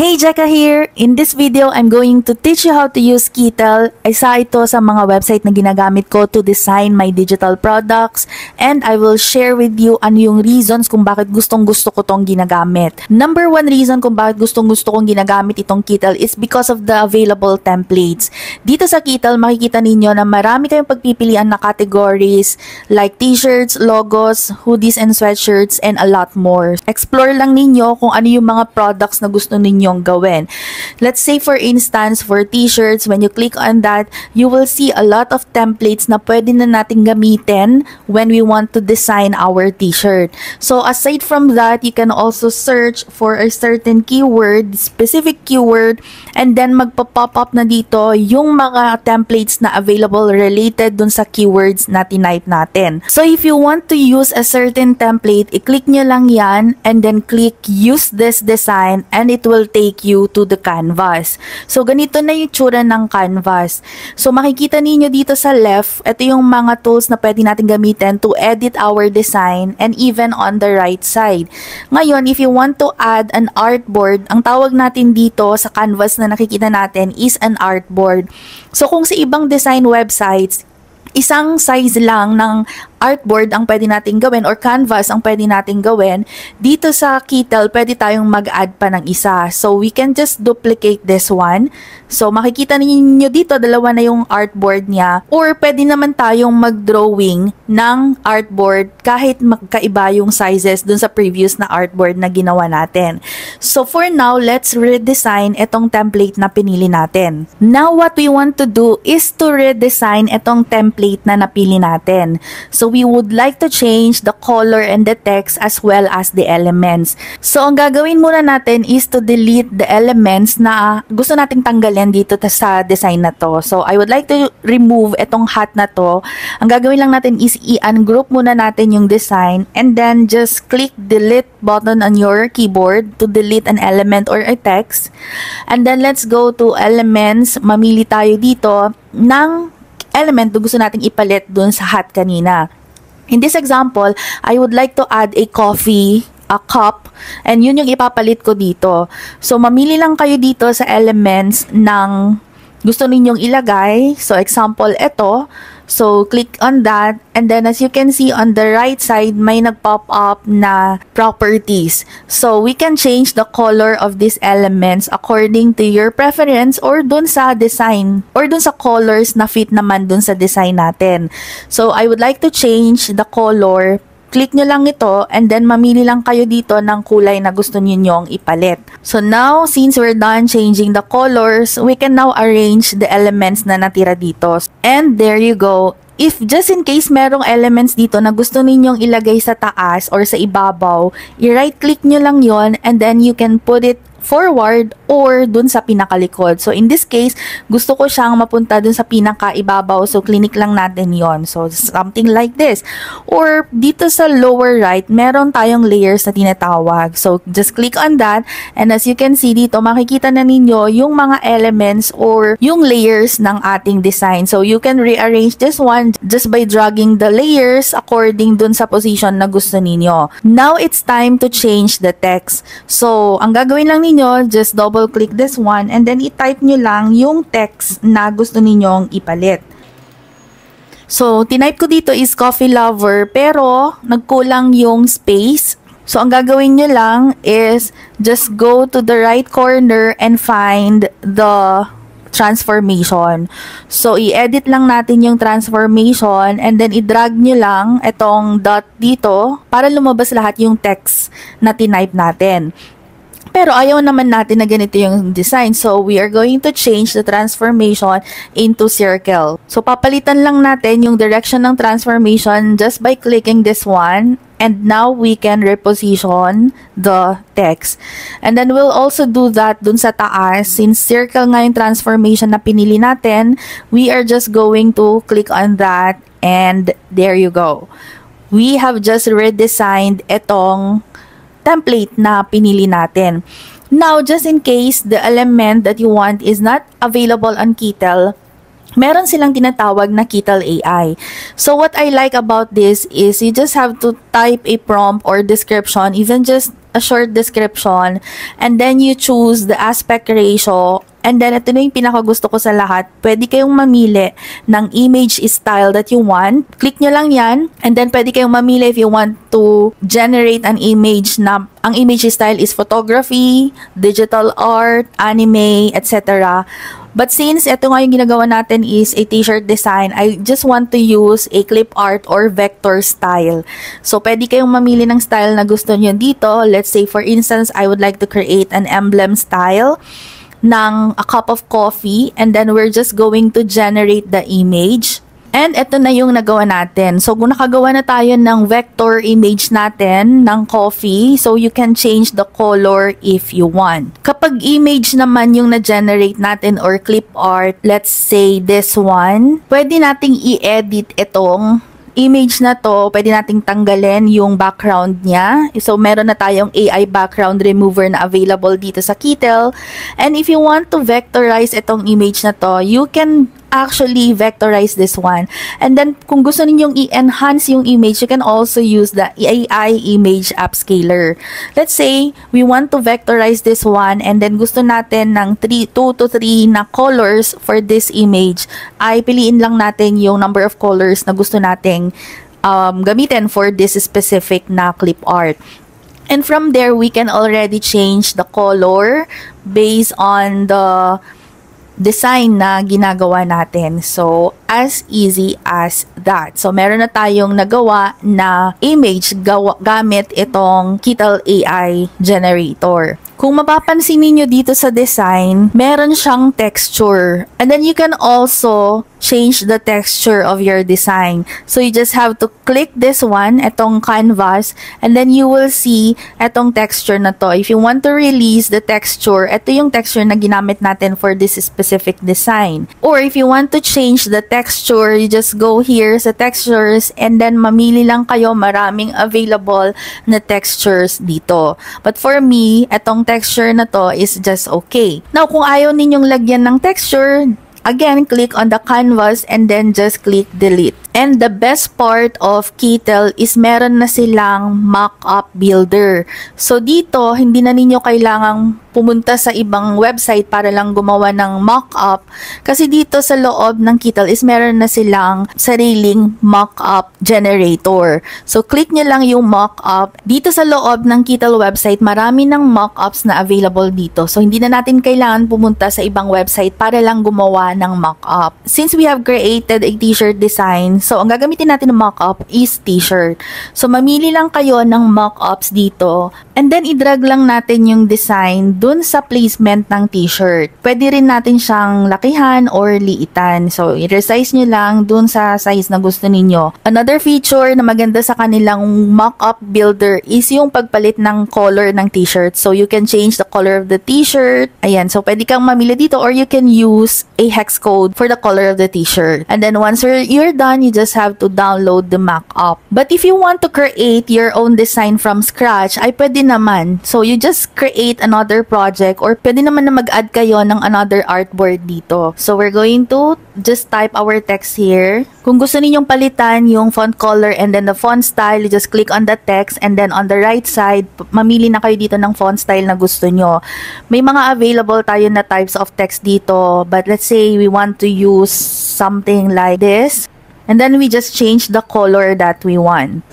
Hey, Jeka here! In this video, I'm going to teach you how to use Kitel. Isa ito sa mga website na ginagamit ko to design my digital products and I will share with you ano yung reasons kung bakit gustong gusto ko tong ginagamit. Number one reason kung bakit gustong gusto kong ginagamit itong Kitel is because of the available templates. Dito sa Kitel, makikita ninyo na marami kayong pagpipilian na categories like t-shirts, logos, hoodies and sweatshirts, and a lot more. Explore lang ninyo kung ano yung mga products na gusto ninyo ninyong gawin. Let's say for instance, for t-shirts, when you click on that, you will see a lot of templates na pwede na natin gamitin when we want to design our t-shirt. So aside from that, you can also search for a certain keyword, specific keyword, and then magpa-pop up na dito yung mga templates na available related dun sa keywords na tinype natin. So if you want to use a certain template, i-click nyo lang yan and then click use this design and it will take you to the canvas. So, ganito na yung tsura ng canvas. So, makikita ninyo dito sa left, ito yung mga tools na pwede natin gamitin to edit our design and even on the right side. Ngayon, if you want to add an artboard, ang tawag natin dito sa canvas na nakikita natin is an artboard. So, kung sa ibang design websites, isang size lang ng artboard ang pwede nating gawin or canvas ang pwede nating gawin, dito sa Kitel, pwede tayong mag-add pa ng isa. So, we can just duplicate this one. So, makikita ninyo dito, dalawa na yung artboard niya. Or, pwede naman tayong mag-drawing ng artboard kahit magkaiba yung sizes dun sa previous na artboard na ginawa natin. So, for now, let's redesign itong template na pinili natin. Now, what we want to do is to redesign itong template na napili natin. So, we would like to change the color and the text as well as the elements. So, ang gagawin muna natin is to delete the elements na gusto nating tanggalin dito sa design na to. So, I would like to remove itong hat na to. Ang gagawin lang natin is i-ungroup muna natin yung design and then just click delete button on your keyboard to delete an element or a text. And then, let's go to elements. Mamili tayo dito ng element na gusto nating ipalit dun sa hat kanina. In this example, I would like to add a coffee a cup, and yun yung ipapalit ko dito. So, mamili lang kayo dito sa elements ng gusto ninyong ilagay. So, example, ito. So, click on that. And then, as you can see on the right side, may nag-pop up na properties. So, we can change the color of these elements according to your preference or dun sa design or dun sa colors na fit naman dun sa design natin. So, I would like to change the color click nyo lang ito and then mamili lang kayo dito ng kulay na gusto ninyong ipalit. So now, since we're done changing the colors, we can now arrange the elements na natira dito. And there you go. If just in case merong elements dito na gusto ninyong ilagay sa taas or sa ibabaw, i-right click nyo lang yon and then you can put it forward or dun sa pinakalikod. So, in this case, gusto ko siyang mapunta dun sa pinakaibabaw. So, clinic lang natin yon So, something like this. Or, dito sa lower right, meron tayong layers na tinatawag. So, just click on that. And as you can see dito, makikita na ninyo yung mga elements or yung layers ng ating design. So, you can rearrange this one just by dragging the layers according dun sa position na gusto ninyo. Now, it's time to change the text. So, ang gagawin lang ninyo, just double click this one and then i-type nyo lang yung text na gusto ninyong ipalit. So, tinype ko dito is coffee lover pero nagkulang yung space. So, ang gagawin nyo lang is just go to the right corner and find the transformation. So, i-edit lang natin yung transformation and then i-drag nyo lang itong dot dito para lumabas lahat yung text na tinype natin. Pero ayaw naman natin na ganito yung design. So, we are going to change the transformation into circle. So, papalitan lang natin yung direction ng transformation just by clicking this one. And now, we can reposition the text. And then, we'll also do that dun sa taas. Since circle nga yung transformation na pinili natin, we are just going to click on that. And there you go. We have just redesigned itong template na pinili natin. Now, just in case the element that you want is not available on Kitel, meron silang tinatawag na Kitel AI. So, what I like about this is you just have to type a prompt or description, even just a short description, and then you choose the aspect ratio And then, ito na yung pinakagusto ko sa lahat. Pwede kayong mamili ng image style that you want. Click nyo lang yan. And then, pwede kayong mamili if you want to generate an image na ang image style is photography, digital art, anime, etc. But since ito nga yung ginagawa natin is a t-shirt design, I just want to use a clip art or vector style. So, pwede kayong mamili ng style na gusto nyo dito. Let's say, for instance, I would like to create an emblem style ng a cup of coffee and then we're just going to generate the image. And ito na yung nagawa natin. So, kung nakagawa na tayo ng vector image natin ng coffee, so you can change the color if you want. Kapag image naman yung na-generate natin or clip art, let's say this one, pwede nating i-edit itong image na to, pwede nating tanggalin yung background niya. So, meron na tayong AI background remover na available dito sa Kittel. And if you want to vectorize itong image na to, you can actually vectorize this one. And then, kung gusto ninyong i-enhance yung image, you can also use the AI image upscaler. Let's say, we want to vectorize this one and then gusto natin ng 3, 2 to 3 na colors for this image. Ay, piliin lang natin yung number of colors na gusto nating um, gamitin for this specific na clip art. And from there, we can already change the color based on the design na ginagawa natin. So, as easy as that. So, meron na tayong nagawa na image gawa, gamit itong Kital AI generator. Kung mapapansin niyo dito sa design, meron siyang texture. And then you can also change the texture of your design. So you just have to click this one, itong canvas, and then you will see itong texture na to. If you want to release the texture, ito yung texture na ginamit natin for this specific design. Or if you want to change the texture, you just go here sa textures and then mamili lang kayo maraming available na textures dito. But for me, itong texture na to is just okay. Now, kung ayaw ninyong lagyan ng texture, again, click on the canvas and then just click delete. And the best part of Kittel is meron na silang mock-up builder. So dito, hindi na ninyo kailangang pumunta sa ibang website para lang gumawa ng mock-up. Kasi dito sa loob ng Kittel is meron na silang sariling mock-up generator. So click nyo lang yung mock-up. Dito sa loob ng Kittel website, marami ng mock-ups na available dito. So hindi na natin kailangan pumunta sa ibang website para lang gumawa ng mock-up. Since we have created a t-shirt design, So, ang gagamitin natin ng mock-up is t-shirt. So, mamili lang kayo ng mock-ups dito. And then, i-drag lang natin yung design dun sa placement ng t-shirt. Pwede rin natin siyang lakihan or liitan. So, i-resize nyo lang dun sa size na gusto ninyo. Another feature na maganda sa kanilang mock-up builder is yung pagpalit ng color ng t-shirt. So, you can change the color of the t-shirt. Ayan. So, pwede kang mamili dito or you can use a hex code for the color of the t-shirt. And then, once you're done, you you just have to download the mock-up. But if you want to create your own design from scratch, ay pwede naman. So, you just create another project or pwede naman na mag-add kayo ng another artboard dito. So, we're going to just type our text here. Kung gusto ninyong palitan yung font color and then the font style, you just click on the text and then on the right side, mamili na kayo dito ng font style na gusto nyo. May mga available tayo na types of text dito, but let's say we want to use something like this. And then we just change the color that we want.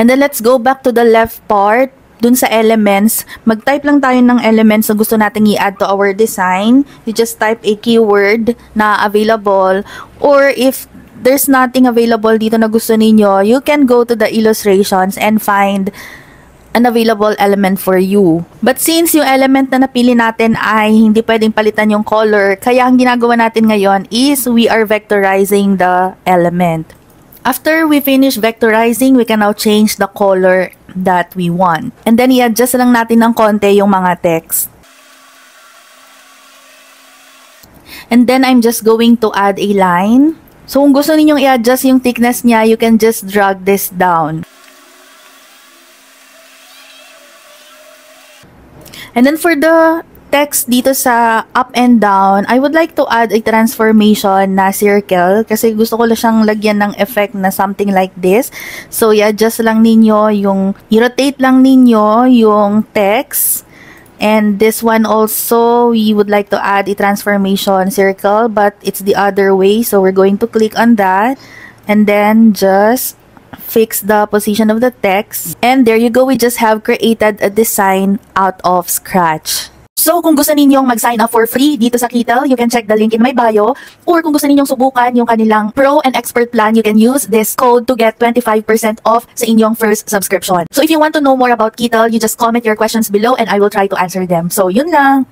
And then let's go back to the left part. Dun sa elements, mag-type lang tayo ng elements na gusto nating i-add to our design. You just type a keyword na available. Or if there's nothing available dito na gusto ninyo, you can go to the illustrations and find an available element for you. But since yung element na napili natin ay hindi pwedeng palitan yung color, kaya ang ginagawa natin ngayon is we are vectorizing the element. After we finish vectorizing, we can now change the color that we want. And then i-adjust lang natin ng konti yung mga text. And then I'm just going to add a line. So kung gusto ninyong i-adjust yung thickness niya, you can just drag this down. And then for the text dito sa up and down, I would like to add a transformation na circle kasi gusto ko lang siyang lagyan ng effect na something like this. So, i-adjust lang ninyo yung, i-rotate lang ninyo yung text. And this one also, we would like to add a transformation circle, but it's the other way. So, we're going to click on that. And then, just fix the position of the text. And there you go, we just have created a design out of scratch. So, kung gusto ninyong mag-sign up for free dito sa Kitel, you can check the link in my bio. Or kung gusto ninyong subukan yung kanilang Pro and Expert plan, you can use this code to get 25% off sa inyong first subscription. So, if you want to know more about Kitel, you just comment your questions below and I will try to answer them. So, yun lang!